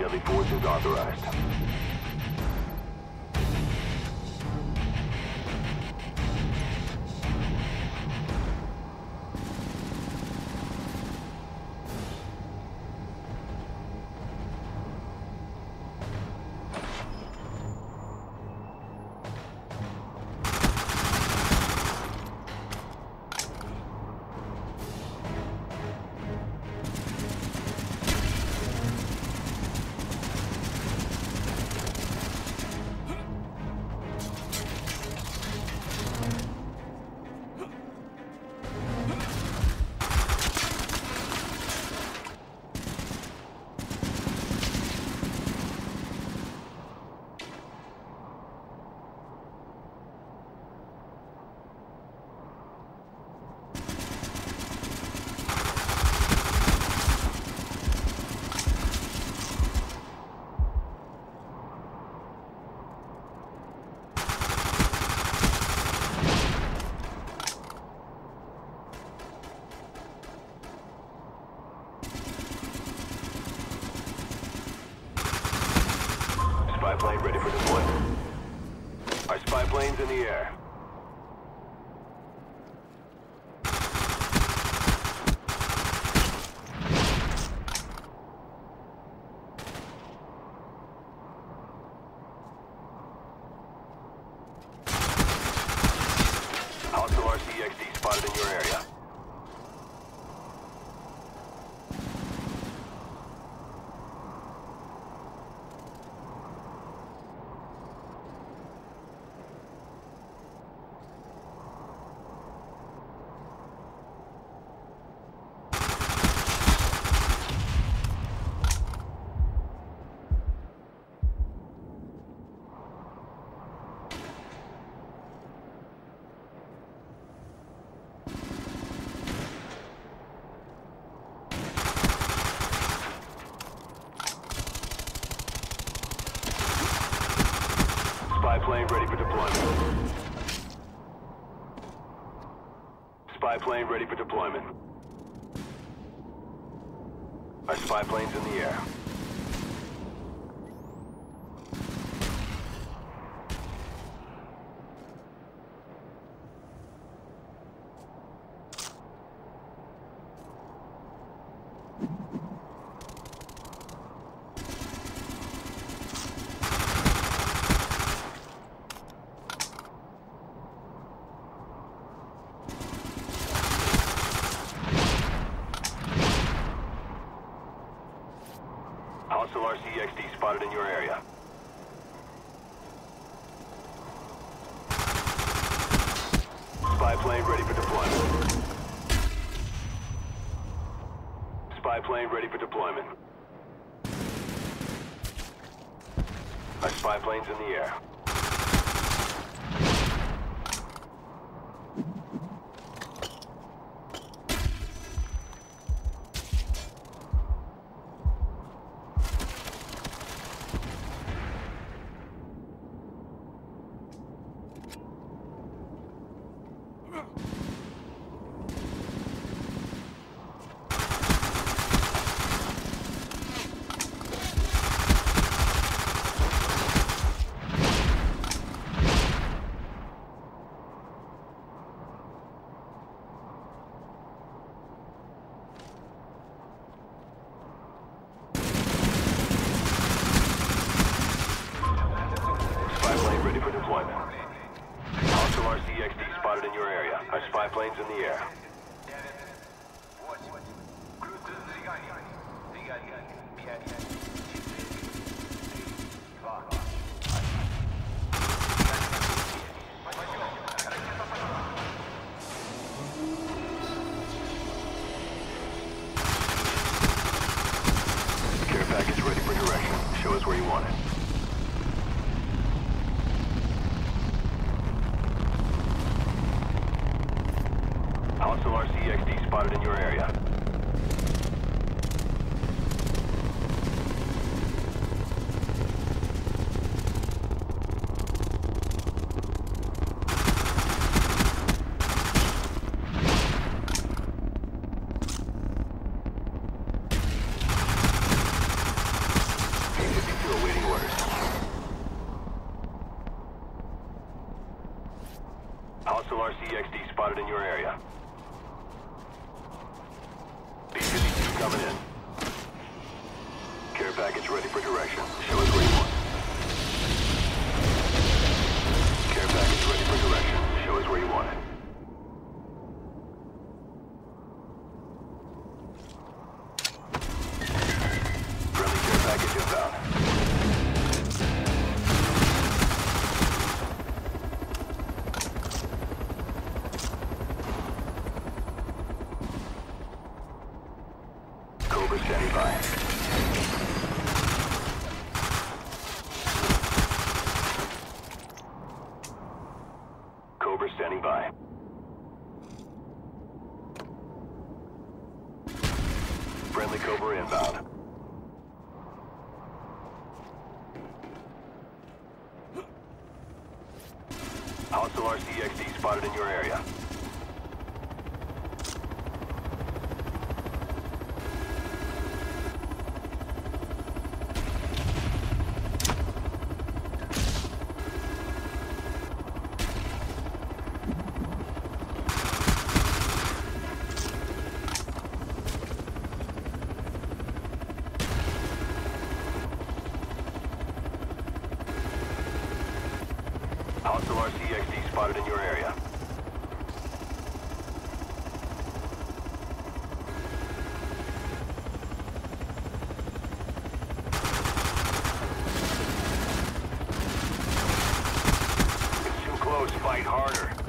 Friendly force is authorized. Spy plane ready for deployment. Our spy plane's in the air. Hostile RCXD spotted in your area. Spy plane ready for deployment. Spy plane ready for deployment. Our spy plane's in the air. Hostile RCXD spotted in your area. Spy plane ready for deployment. Spy plane ready for deployment. Our spy plane's in the air. Spy plane ready for deployment. Hostile RCXD spotted in your area. Our spy plane's in the air package ready for direction. Show us where you want it. Hostile RCXD spotted in your area. Hostile RCXD spotted in your area. B-52 coming in. Care package ready for direction. Show us where you want. Care package ready for direction. Show us where you want it. Standing by. Cobra standing by. Friendly Cobra inbound. Hostile RCXD spotted in your area. Hostile RCXD spotted in your area. It's too close, fight harder.